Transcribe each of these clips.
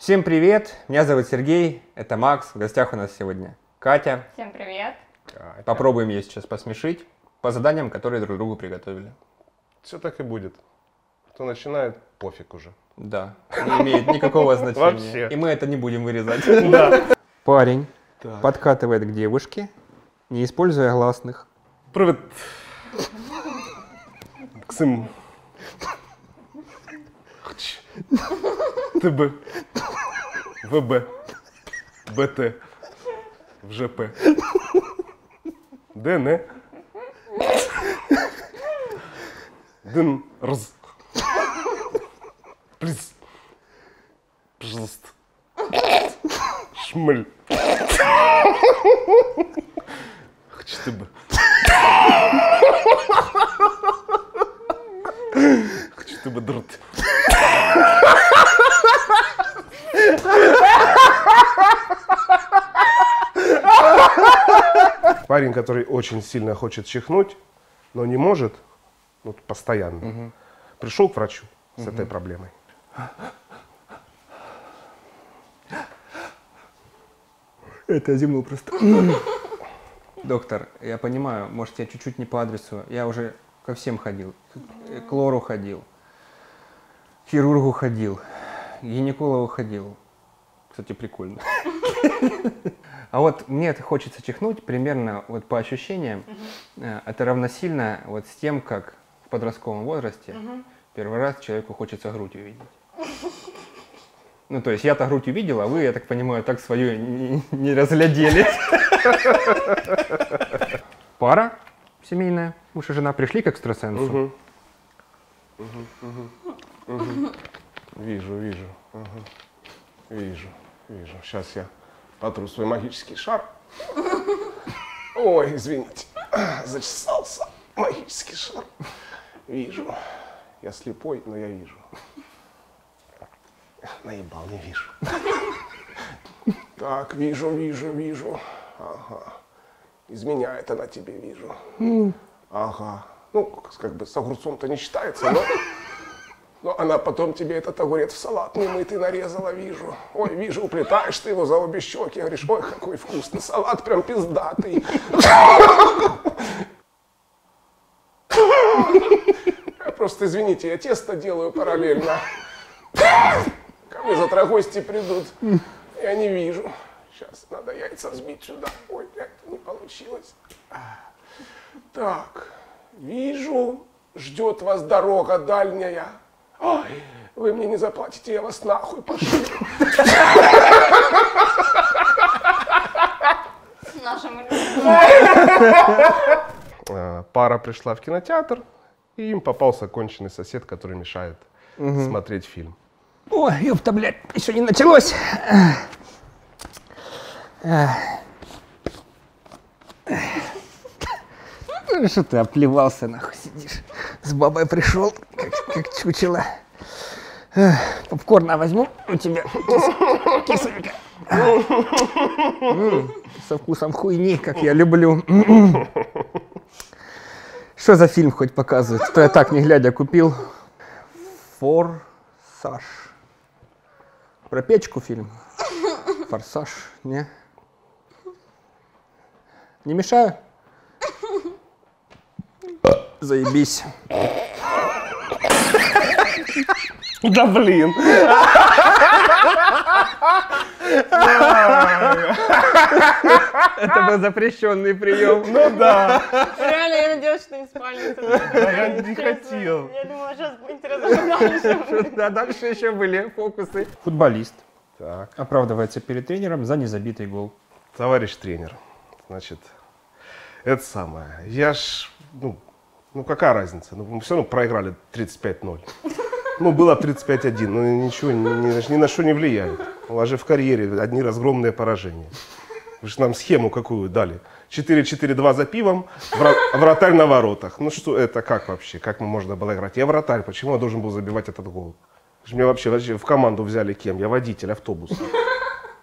Всем привет, меня зовут Сергей, это Макс, в гостях у нас сегодня Катя. Всем привет. Попробуем ее сейчас посмешить по заданиям, которые друг другу приготовили. Все так и будет. Кто начинает, пофиг уже. Да, не имеет никакого значения. Вообще. И мы это не будем вырезать. Да. Парень Так. подкатывает к девушке, не используя гласных. Привет. Максим. Хч. ВБ. БТ. В ЖП. ДН. Дын. Рз. Плиз. Пожалуйста. Шмель. Хочу ТБ. Хочу тебе драти. Парень, который очень сильно хочет чихнуть, но не может, вот постоянно, пришел к врачу с этой проблемой. Это зимнул просто. Доктор, я понимаю, может, я чуть-чуть не по адресу. Я уже ко всем ходил. К- К лору ходил. К хирургу ходил. К гинекологу ходил. Кстати, прикольно. А вот мне это хочется чихнуть примерно вот по ощущениям. э, Это равносильно вот с тем, как в подростковом возрасте первый раз человеку хочется грудь увидеть. Ну, то есть я-то грудь увидел, а вы, я так понимаю, так свою не, не разглядели. Пара семейная, муж и жена пришли к экстрасенсу. Вижу, вижу. Вижу, вижу. Сейчас я потру свой магический шар. Ой, извините. Зачесался магический шар. Вижу. Я слепой, но я вижу. Наебал, не вижу. Так, вижу, вижу, вижу. Ага. Изменяет она тебе, вижу. Ага. Ну, как бы с огурцом-то не считается, но... Но она потом тебе этот огурец в салат немытый нарезала, вижу. Ой, вижу, уплетаешь ты его за обе щеки. Говоришь, ой, какой вкусный салат, прям пиздатый. Я Просто извините, я тесто делаю параллельно. Ко мне завтра гости придут. Я не вижу. Сейчас надо яйца взбить сюда. Ой, блядь, не получилось. Так, вижу, ждет вас дорога дальняя. Ой, вы мне не заплатите, я вас нахуй пошлю. Э, Пара пришла в кинотеатр, и им попался конченый сосед, который мешает смотреть фильм. Ой, ёпта, блядь, еще не началось. Ну, Что ты оплевался, нахуй сидишь? С бабой пришел, как, как чучело. Попкорна возьму у тебя, кис- кисонька. Со вкусом хуйни, как я люблю. Что за фильм хоть показывают? Что я так не глядя купил? Форсаж. Про печку фильм. Форсаж, не? Не мешаю? Заебись. Да блин! Это был запрещенный прием. Ну да, Реально, я надеялась, что не спали. я не хотел. Я думала, сейчас интересно дальше. Да, дальше еще были фокусы. Футболист Так, оправдывается перед тренером за незабитый гол. товарищ тренер, значит, это самое, я ж, ну, ну какая разница, ну, мы все равно проиграли 35-0. Ну, было 35-1, но ничего, ни, ни- на что не влияет. У вас же в карьере одни разгромные поражения. Вы же нам схему какую дали. 4-4-2 за пивом, вра- вратарь на воротах. Ну что это, как вообще? Как можно было играть? Я вратарь, почему я должен был забивать этот гол? Меня вообще, вообще в команду взяли кем? Я водитель автобуса.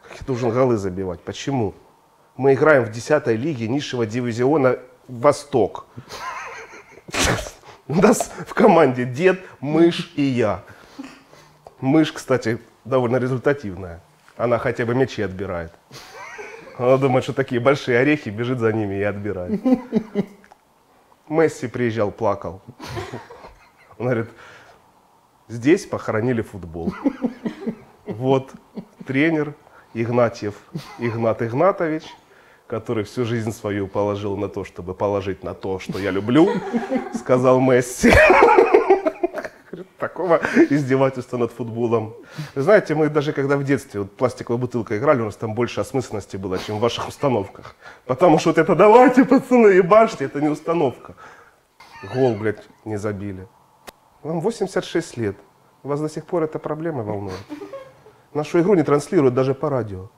Как я должен голы забивать? Почему? Мы играем в 10 лиге низшего дивизиона «Восток». У нас в команде дед, мышь и я. Мышь, кстати, довольно результативная. Она хотя бы мячи отбирает. Она думает, что такие большие орехи, бежит за ними и отбирает. Месси приезжал, плакал. Он говорит, здесь похоронили футбол. Вот тренер Игнатьев Игнат Игнатович, который всю жизнь свою положил на то, чтобы положить на то, что я люблю, сказал Месси. Такого издевательства над футболом. Вы знаете, мы даже когда в детстве вот пластиковой бутылкой играли, у нас там больше осмысленности было, чем в ваших установках. Потому что вот это давайте, пацаны, ебашьте, это не установка. Гол, блядь, не забили. Вам 86 лет. Вас до сих пор эта проблема волнует. Нашу игру не транслируют даже по радио.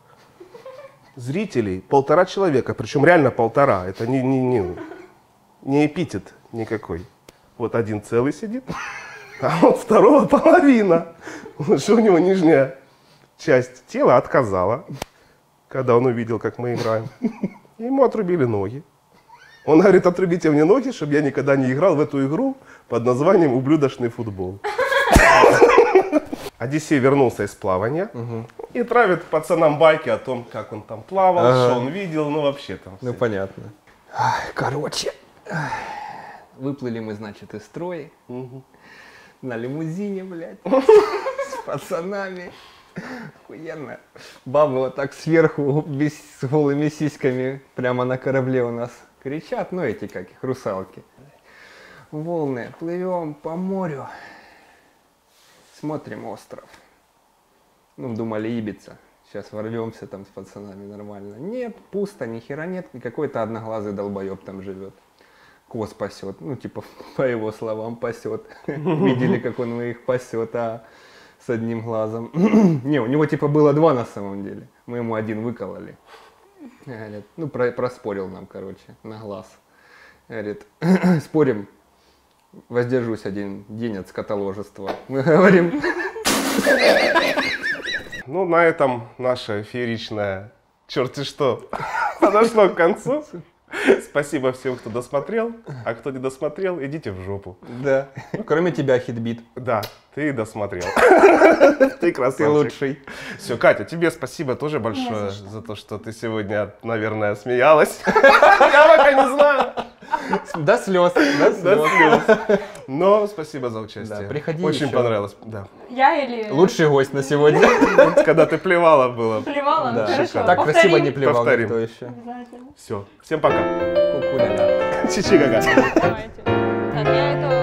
Зрителей полтора человека, причем реально полтора. Это не, не, не, не эпитет никакой. Вот один целый сидит, а вот второго половина. Что у него нижняя часть тела отказала, когда он увидел, как мы играем. Ему отрубили ноги. Он говорит, отрубите мне ноги, чтобы я никогда не играл в эту игру под названием «Ублюдочный футбол». Одиссей вернулся из плавания и травит пацанам байки о том, как он там плавал, Ага. что он видел, ну вообще там. Ну, все. понятно. Короче, выплыли мы, значит, из строя Мгм. на лимузине, блядь, с пацанами. Охуенно. Бабы вот так сверху без, с голыми сиськами прямо на корабле у нас кричат, ну эти как их, русалки. Волны, плывем по морю, смотрим остров. Ну, думали Ибица. Сейчас ворвемся там с пацанами нормально. Нет, пусто, ни хера нет. И какой-то одноглазый долбоеб там живет. Коз пасет. Ну, типа, по его словам, пасет. Видели, как он их пасет, а с одним глазом. Не, у него типа было два на самом деле. Мы ему один выкололи. Говорит, ну, про- проспорил нам, короче, на глаз. Говорит, спорим, воздержусь один день от скотоложества. Мы говорим, Ну, на этом наше фееричное черти что подошло к концу. Спасибо всем, кто досмотрел. А кто не досмотрел, идите в жопу. да, кроме тебя, хитбит, Да, ты досмотрел. Ты красавчик. ты лучший. Все, Катя, тебе спасибо тоже большое за за то, что ты сегодня, наверное, смеялась. Я пока не знаю. До слез, до слез. Но спасибо за участие. Да, приходи Очень еще. понравилось. Да. Я или Лучший гость на сегодня. Когда ты плевала было. плевала? Да. Хорошо. Так повторим. красиво не плевал Повторим. никто еще. Обязательно. Все. Всем пока. Кукуля. Чичи-га-га. Давайте. Так, я это